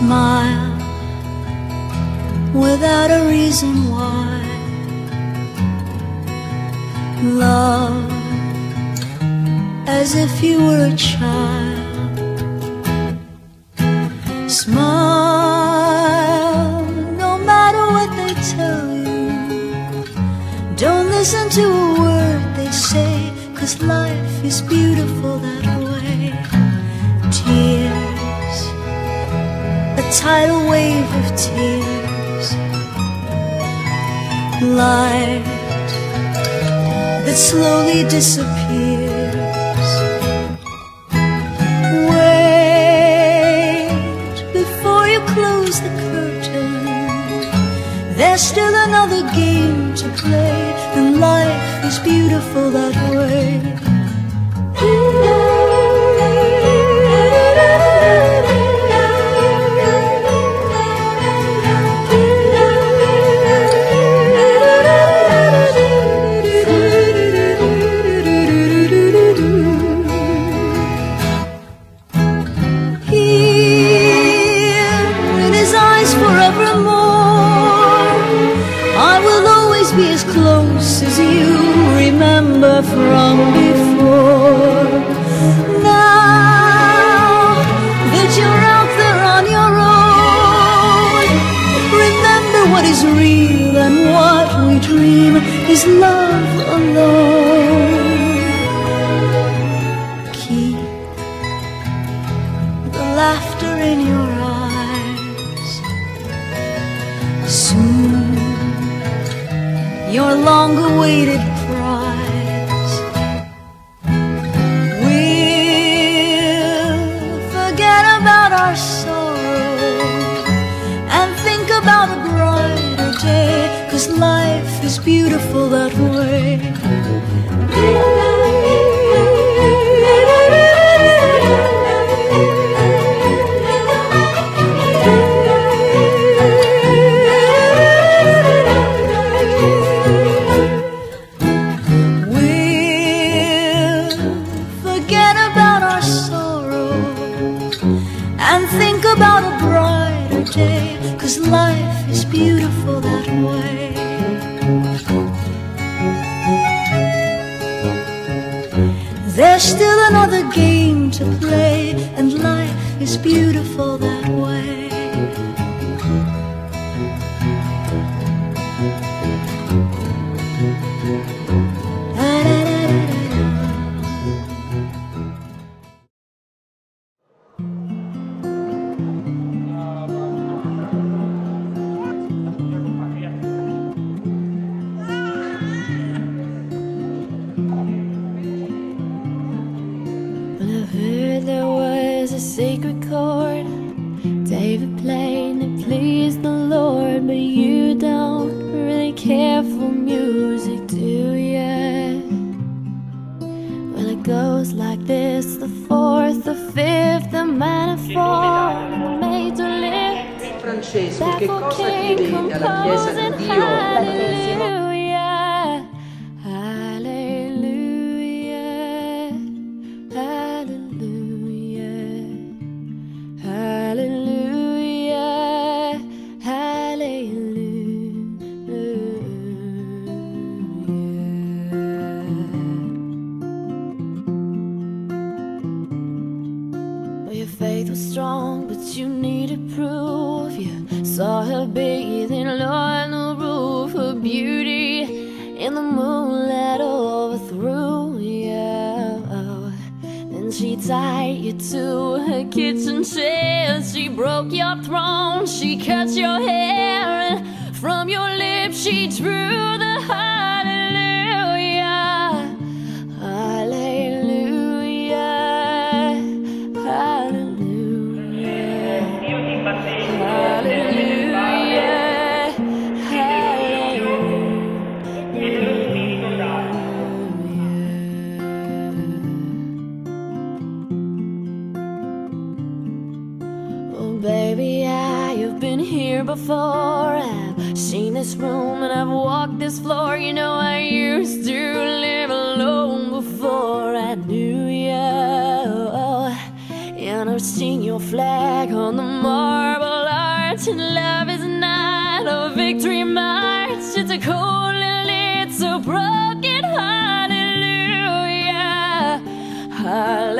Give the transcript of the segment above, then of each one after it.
smile without a reason why. Love as if you were a child. Smile no matter what they tell you. Don't listen to a word they say, cause life is beautiful tidal wave of tears. Light that slowly disappears. Wait before you close the curtain. There's still another game to play, and life is beautiful that way. Here laughter in your eyes. Soon, your long awaited prize will forget about our sorrow and think about a brighter day. Cause life is beautiful that way. There's still another game to play, and life is beautiful that way. Francesco, che cosa chiedete alla Chiesa di Dio? Strong, but you need to prove You saw her bathing low on the roof, her beauty in the moonlight overthrew you. Then she tied you to her kitchen chair. She broke your throne, she cut your hair, and from your lips she drew the hallelujah. this room and I've walked this floor. You know, I used to live alone before I knew you. And I've seen your flag on the marble arch. And love is not a victory march, it's a cold and lit, broken. Hallelujah. Hallelujah.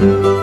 Música